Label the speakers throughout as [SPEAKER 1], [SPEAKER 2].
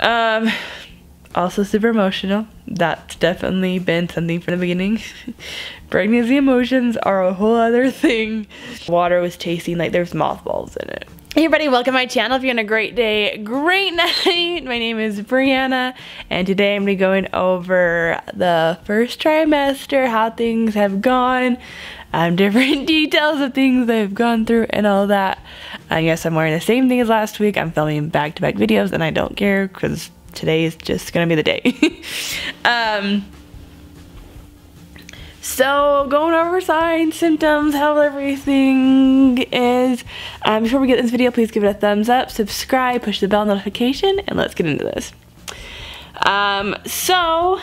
[SPEAKER 1] Um, also super emotional. That's definitely been something from the beginning. Pregnancy emotions are a whole other thing. Water was tasting like there's mothballs in it. Hey everybody, welcome to my channel. If you're having a great day, great night. My name is Brianna, and today I'm gonna be going over the first trimester, how things have gone, um, different details of things I've gone through and all that. I guess I'm wearing the same thing as last week. I'm filming back-to-back -back videos and I don't care because today is just gonna be the day. um, so going over signs, symptoms, how everything is. Um, before we get this video, please give it a thumbs up, subscribe, push the bell notification, and let's get into this. Um, so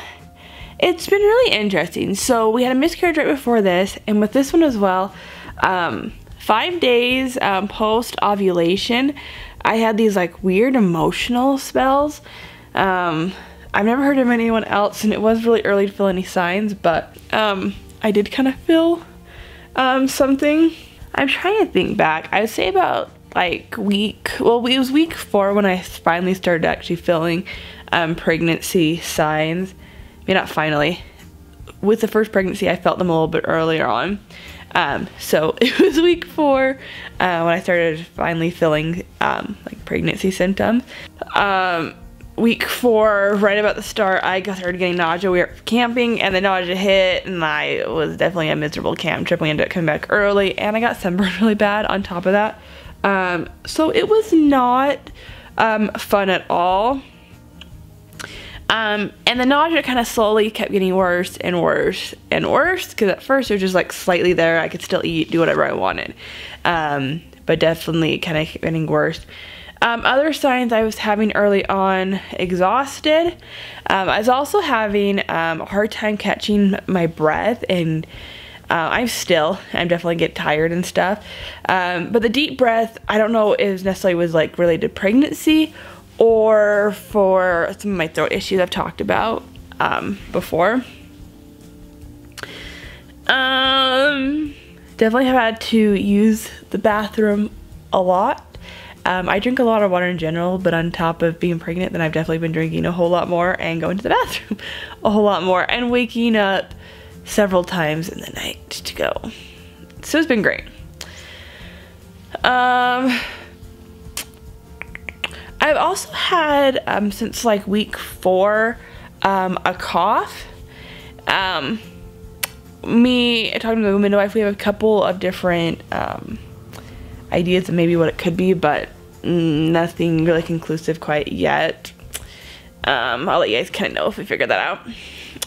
[SPEAKER 1] it's been really interesting. So we had a miscarriage right before this, and with this one as well, um, five days um, post ovulation, I had these like weird emotional spells. Um, I've never heard of anyone else, and it was really early to feel any signs, but um, I did kind of feel um, something. I'm trying to think back. I would say about like week, well, it was week four when I finally started actually feeling um, pregnancy signs. Maybe not finally. With the first pregnancy, I felt them a little bit earlier on. Um, so it was week four uh, when I started finally feeling um, like pregnancy symptoms. Um, week four, right about the start, I started getting nausea. We were camping and the nausea hit and I was definitely a miserable camp trip. We ended up coming back early and I got sunburned really bad on top of that. Um, so it was not um, fun at all. Um, and the nausea kind of slowly kept getting worse and worse and worse because at first it was just like slightly there. I could still eat, do whatever I wanted. Um, but definitely kind of getting worse. Um, other signs I was having early on, exhausted. Um, I was also having um, a hard time catching my breath and uh, I'm still, I'm definitely get tired and stuff. Um, but the deep breath, I don't know if necessarily was like related to pregnancy or for some of my throat issues I've talked about um, before. Um, definitely have had to use the bathroom a lot. Um, I drink a lot of water in general, but on top of being pregnant, then I've definitely been drinking a whole lot more and going to the bathroom a whole lot more and waking up several times in the night to go. So it's been great. Um, I've also had, um, since like week four, um, a cough. Um, me talking to the midwife, we have a couple of different um, ideas of maybe what it could be, but nothing really conclusive quite yet. Um, I'll let you guys kind of know if we figure that out.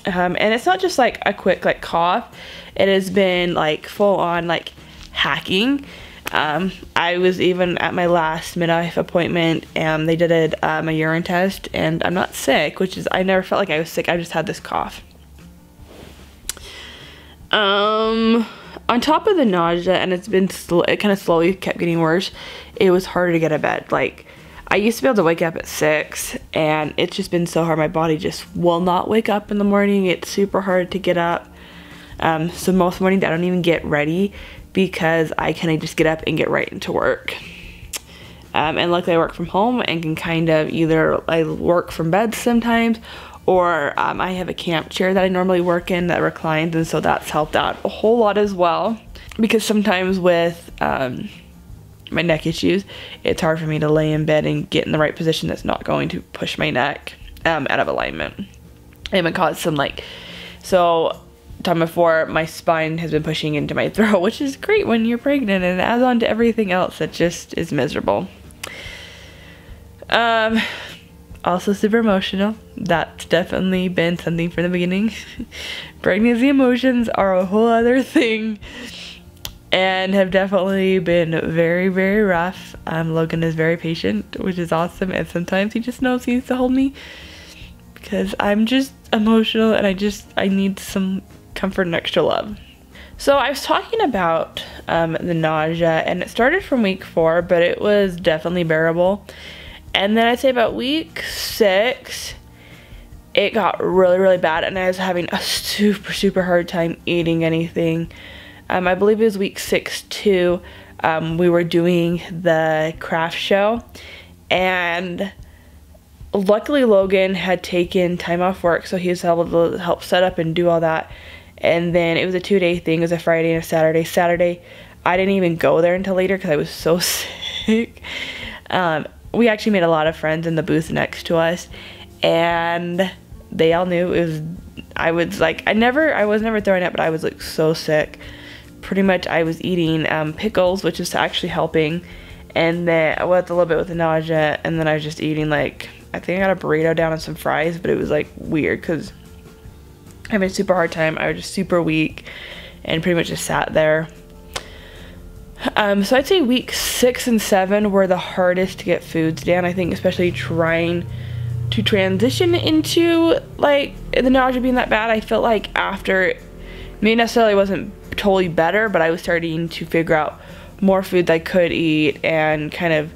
[SPEAKER 1] Um, and it's not just like a quick like cough. It has been like full on like hacking. Um, I was even at my last midwife appointment and they did a, um, a urine test and I'm not sick, which is, I never felt like I was sick. I just had this cough. Um, on top of the nausea, and it's been it kind of slowly kept getting worse, it was harder to get of bed. Like, I used to be able to wake up at 6, and it's just been so hard. My body just will not wake up in the morning. It's super hard to get up. Um, so most mornings I don't even get ready because I of just get up and get right into work. Um, and luckily I work from home and can kind of either I work from bed sometimes or um, I have a camp chair that I normally work in that reclines and so that's helped out a whole lot as well because sometimes with um, my neck issues it's hard for me to lay in bed and get in the right position that's not going to push my neck um, out of alignment and it cause some like so time before my spine has been pushing into my throat which is great when you're pregnant and adds on to everything else that just is miserable um also super emotional. That's definitely been something from the beginning. Pregnancy emotions are a whole other thing and have definitely been very, very rough. Um, Logan is very patient, which is awesome, and sometimes he just knows he needs to hold me because I'm just emotional and I just, I need some comfort and extra love. So I was talking about um, the nausea, and it started from week four, but it was definitely bearable. And then I'd say about week six, it got really, really bad, and I was having a super, super hard time eating anything. Um, I believe it was week six, too. Um, we were doing the craft show, and luckily Logan had taken time off work, so he was able to help set up and do all that. And then it was a two day thing. It was a Friday and a Saturday. Saturday, I didn't even go there until later because I was so sick. Um, we actually made a lot of friends in the booth next to us, and they all knew it was. I was like, I never, I was never throwing up, but I was like so sick. Pretty much, I was eating um, pickles, which is actually helping, and then I went a little bit with the nausea, and then I was just eating like I think I got a burrito down and some fries, but it was like weird because Had a super hard time. I was just super weak and pretty much just sat there. Um, so I'd say week six and seven were the hardest to get foods down. I think especially trying to transition into like the nausea being that bad. I felt like after, me necessarily wasn't totally better, but I was starting to figure out more foods I could eat and kind of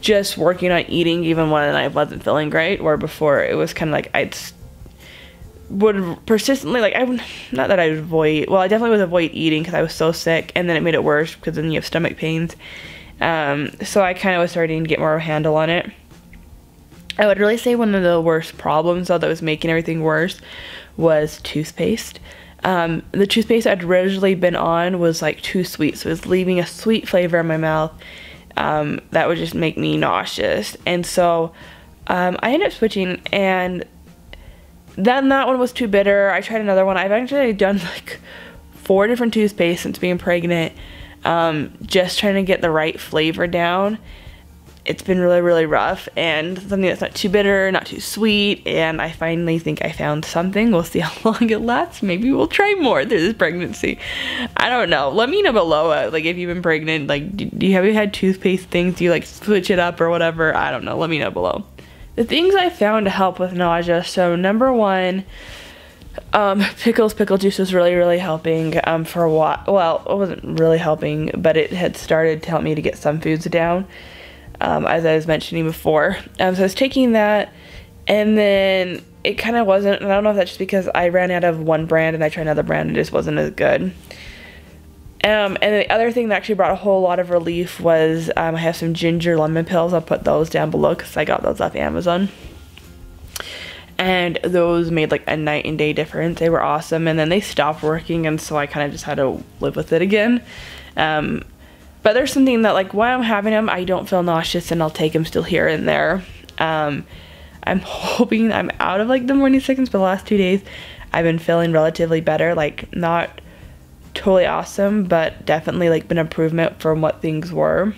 [SPEAKER 1] just working on eating even when I wasn't feeling great. Where before it was kind of like I'd would persistently like I not that I would avoid. Well, I definitely would avoid eating because I was so sick, and then it made it worse because then you have stomach pains. Um, so I kind of was starting to get more of a handle on it. I would really say one of the worst problems though that was making everything worse was toothpaste. Um, the toothpaste I'd originally been on was like too sweet, so it was leaving a sweet flavor in my mouth um, that would just make me nauseous. And so um, I ended up switching, and then that one was too bitter. I tried another one. I've actually done like four different toothpaste since being pregnant, um, just trying to get the right flavor down it's been really, really rough and something that's not too bitter, not too sweet, and I finally think I found something. We'll see how long it lasts. Maybe we'll try more through this pregnancy. I don't know. Let me know below, uh, like, if you've been pregnant, like, do you have you had toothpaste things? Do you, like, switch it up or whatever? I don't know. Let me know below. The things I found to help with nausea, so number one, um, pickles, pickle juice was really, really helping um, for a while. Well, it wasn't really helping, but it had started to help me to get some foods down um, as I was mentioning before. Um, so I was taking that, and then it kind of wasn't. I don't know if that's just because I ran out of one brand and I tried another brand and it just wasn't as good. Um, and the other thing that actually brought a whole lot of relief was um, I have some ginger lemon pills. I'll put those down below because I got those off Amazon. And those made like a night and day difference. They were awesome. And then they stopped working, and so I kind of just had to live with it again. Um, but there's something that like while I'm having them, I don't feel nauseous and I'll take them still here and there. Um, I'm hoping I'm out of like the morning sickness, but the last two days I've been feeling relatively better. Like not totally awesome, but definitely like been improvement from what things were.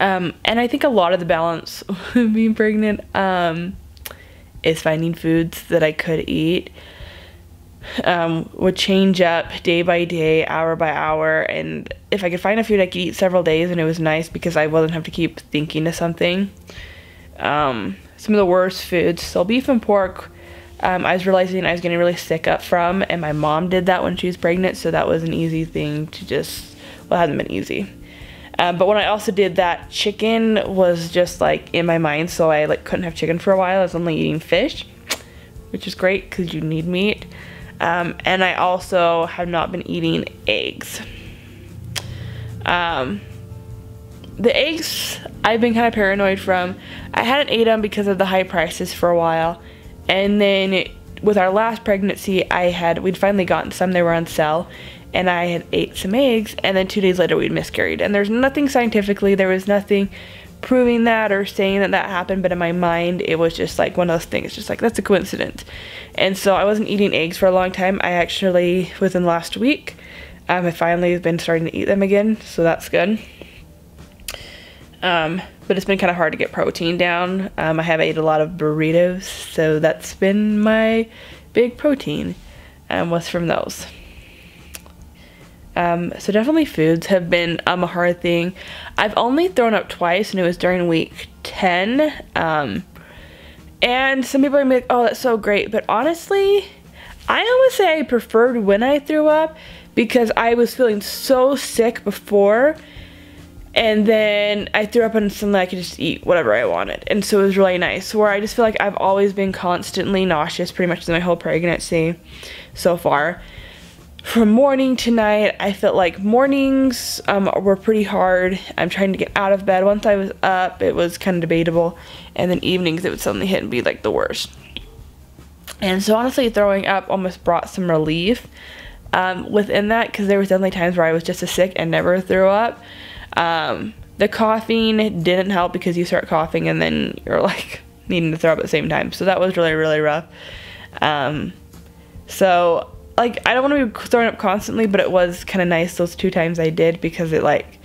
[SPEAKER 1] Um, and I think a lot of the balance being pregnant um, is finding foods that I could eat um, would change up day by day, hour by hour, and if I could find a food I could eat several days, and it was nice because I wouldn't have to keep thinking of something. Um, some of the worst foods, so beef and pork. Um, I was realizing I was getting really sick up from, and my mom did that when she was pregnant, so that was an easy thing to just. Well, it hasn't been easy. Um, but when I also did that, chicken was just like in my mind, so I like couldn't have chicken for a while. I was only eating fish, which is great because you need meat. Um, and I also have not been eating eggs. Um, the eggs I've been kind of paranoid from. I hadn't ate them because of the high prices for a while. And then it, with our last pregnancy, I had, we'd finally gotten some, they were on sale. And I had ate some eggs, and then two days later we'd miscarried. And there's nothing scientifically, there was nothing proving that or saying that that happened, but in my mind, it was just like one of those things, just like that's a coincidence. And so I wasn't eating eggs for a long time. I actually, within last week, um, I finally have been starting to eat them again, so that's good. Um, but it's been kind of hard to get protein down. Um, I have ate a lot of burritos, so that's been my big protein um, was from those. Um, so definitely foods have been um, a hard thing. I've only thrown up twice, and it was during week 10. Um, and some people are like, oh, that's so great. But honestly, I always say I preferred when I threw up because I was feeling so sick before. And then I threw up and suddenly I could just eat whatever I wanted. And so it was really nice. Where I just feel like I've always been constantly nauseous pretty much my whole pregnancy so far from morning to night. I felt like mornings um, were pretty hard. I'm trying to get out of bed. Once I was up, it was kind of debatable. And then evenings, it would suddenly hit and be like the worst. And so honestly, throwing up almost brought some relief um, within that because there was definitely times where I was just as sick and never threw up. Um, the coughing didn't help because you start coughing and then you're like needing to throw up at the same time. So that was really, really rough. Um, so like I don't want to be throwing up constantly, but it was kind of nice those two times I did because it like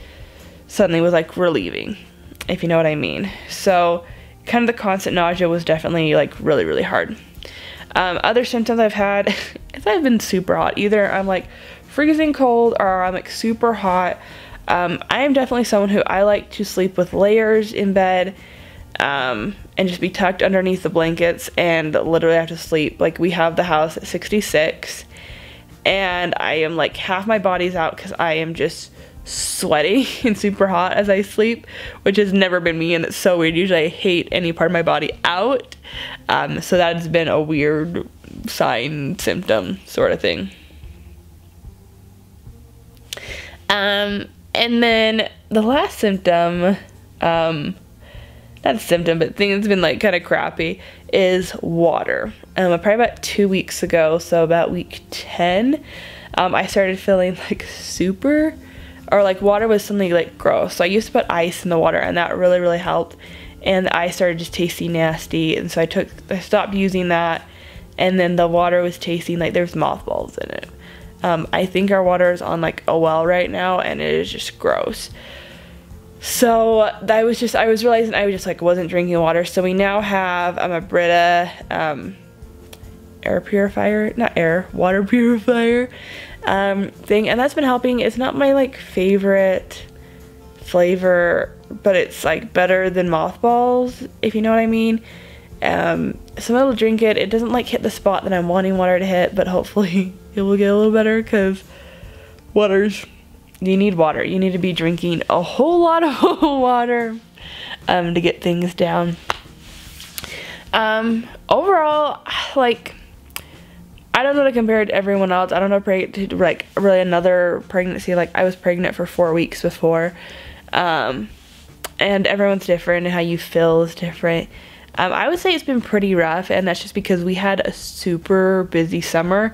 [SPEAKER 1] suddenly was like relieving, if you know what I mean. So kind of the constant nausea was definitely like really, really hard. Um, other symptoms I've had is I've been super hot. Either I'm like freezing cold or I'm like super hot. Um, I am definitely someone who I like to sleep with layers in bed um, and just be tucked underneath the blankets and literally have to sleep. Like we have the house at 66 and I am like half my body's out because I am just sweaty and super hot as I sleep, which has never been me and it's so weird. Usually I hate any part of my body out. Um, so that has been a weird sign, symptom sort of thing. Um, and then the last symptom, um, not a symptom, but thing that's been like kind of crappy is water. Um, probably about two weeks ago, so about week 10, um, I started feeling like super, or like water was something like gross. So I used to put ice in the water and that really, really helped. And the ice started just tasting nasty. And so I took, I stopped using that. And then the water was tasting like there's mothballs in it. Um, I think our water is on like a well right now and it is just gross. So I was just, I was realizing I was just like wasn't drinking water. So we now have um, a Brita um, air purifier, not air, water purifier um, thing. And that's been helping. It's not my like favorite flavor, but it's like better than mothballs, if you know what I mean. Um, so I'll drink it. It doesn't like hit the spot that I'm wanting water to hit, but hopefully it will get a little better because water's you need water. You need to be drinking a whole lot of water um, to get things down. Um, overall, like, I don't know to compare it to everyone else. I don't know to like really another pregnancy. Like I was pregnant for four weeks before, um, and everyone's different and how you feel is different. Um, I would say it's been pretty rough, and that's just because we had a super busy summer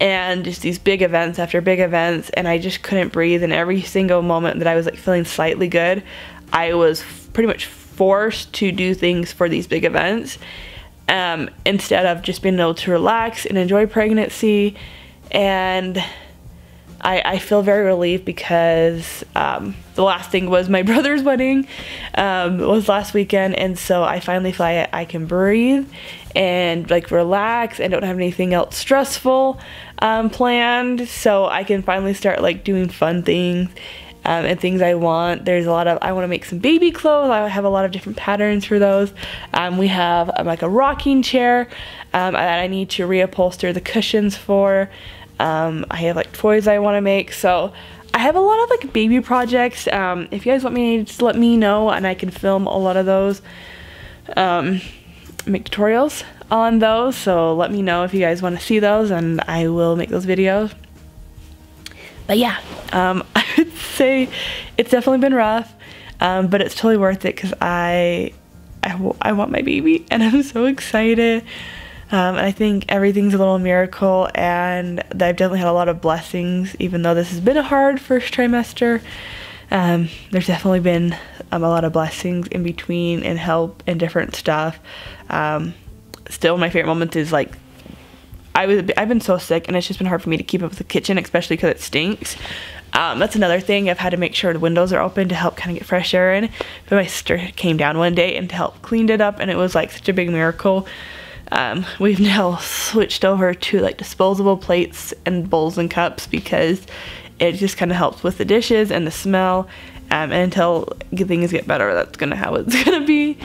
[SPEAKER 1] and just these big events after big events and I just couldn't breathe. And every single moment that I was like feeling slightly good I was pretty much forced to do things for these big events um, instead of just being able to relax and enjoy pregnancy. And I, I feel very relieved because um, the last thing was my brother's wedding um, was last weekend and so I finally feel like I can breathe and like relax and don't have anything else stressful um, planned so I can finally start like doing fun things um, and things I want. There's a lot of, I want to make some baby clothes. I have a lot of different patterns for those. Um, we have um, like a rocking chair um, that I need to reupholster the cushions for. Um, I have like toys I want to make. So I have a lot of like baby projects. Um, if you guys want me, just let me know and I can film a lot of those. make tutorials on those. So let me know if you guys want to see those and I will make those videos. But yeah, um, I would say it's definitely been rough, um, but it's totally worth it because I, I, I want my baby and I'm so excited. Um, I think everything's a little miracle and I've definitely had a lot of blessings even though this has been a hard first trimester. Um, there's definitely been um, a lot of blessings in between and help and different stuff. Um, still my favorite moments is like I was I've been so sick and it's just been hard for me to keep up with the kitchen, especially because it stinks. Um, that's another thing. I've had to make sure the windows are open to help kind of get fresh air in. But my sister came down one day and to help cleaned it up, and it was like such a big miracle. Um, we've now switched over to like disposable plates and bowls and cups because it just kind of helps with the dishes and the smell. Um, and until things get better, that's gonna how it's gonna be.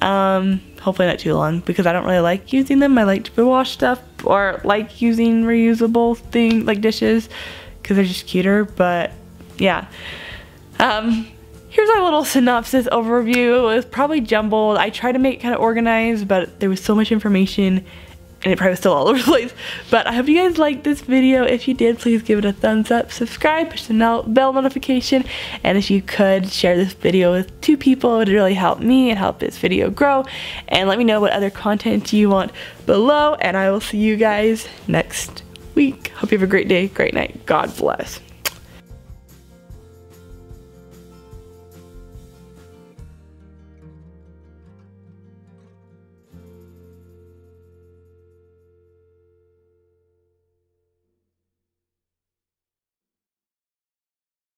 [SPEAKER 1] Um, hopefully not too long because I don't really like using them. I like to wash stuff or like using reusable thing like dishes because they're just cuter. But yeah. Um, here's a little synopsis overview. It was probably jumbled. I tried to make it kind of organized, but there was so much information and it probably was still all over the place. But I hope you guys liked this video. If you did, please give it a thumbs up, subscribe, push the bell notification, and if you could, share this video with two people. It would really help me and help this video grow. And let me know what other content you want below, and I will see you guys next week. Hope you have a great day, great night. God bless.